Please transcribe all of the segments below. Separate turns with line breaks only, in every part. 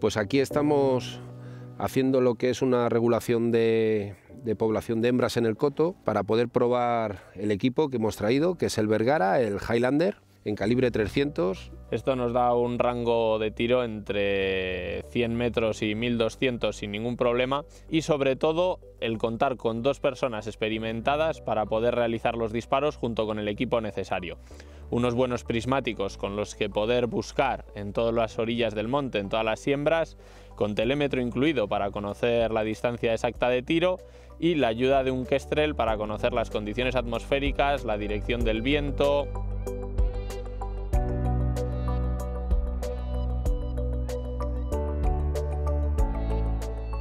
Pues aquí estamos haciendo lo que es una regulación de, población de hembras en el coto para poder probar el equipo que hemos traído, que es el Vergara, el Highlander, en calibre 300.
Esto nos da un rango de tiro entre 100 metros y 1200 sin ningún problema y sobre todo el contar con dos personas experimentadas para poder realizar los disparos junto con el equipo necesario. Unos buenos prismáticos con los que poder buscar en todas las orillas del monte, en todas las siembras, con telémetro incluido para conocer la distancia exacta de tiro y la ayuda de un Kestrel para conocer las condiciones atmosféricas, la dirección del viento,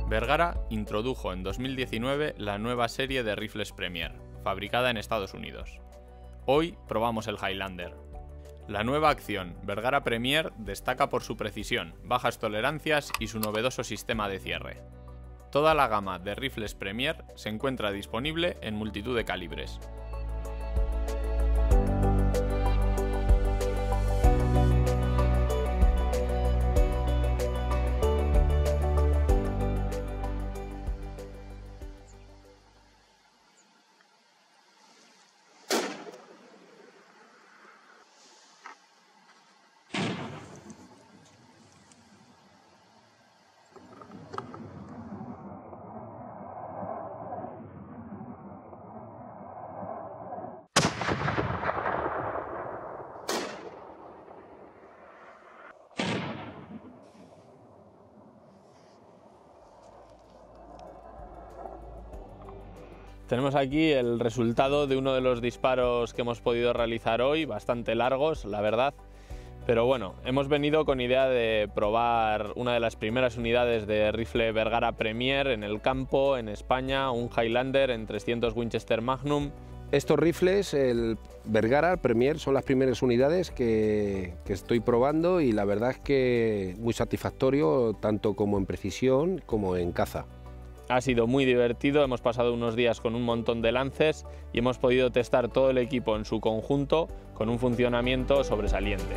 Vergara introdujo en 2019 la nueva serie de rifles Premier, fabricada en Estados Unidos. Hoy probamos el Highlander. La nueva acción Vergara Premier destaca por su precisión, bajas tolerancias y su novedoso sistema de cierre. Toda la gama de rifles Premier se encuentra disponible en multitud de calibres, Tenemos aquí el resultado de uno de los disparos que hemos podido realizar hoy, bastante largos, la verdad. Pero bueno, hemos venido con idea de probar una de las primeras unidades de rifle Vergara Premier en el campo, en España, un Highlander en 300 Winchester Magnum.
Estos rifles, el Vergara Premier, son las primeras unidades que, que estoy probando y la verdad es que muy satisfactorio tanto como en precisión como en caza.
Ha sido muy divertido, hemos pasado unos días con un montón de lances y hemos podido testar todo el equipo en su conjunto con un funcionamiento sobresaliente.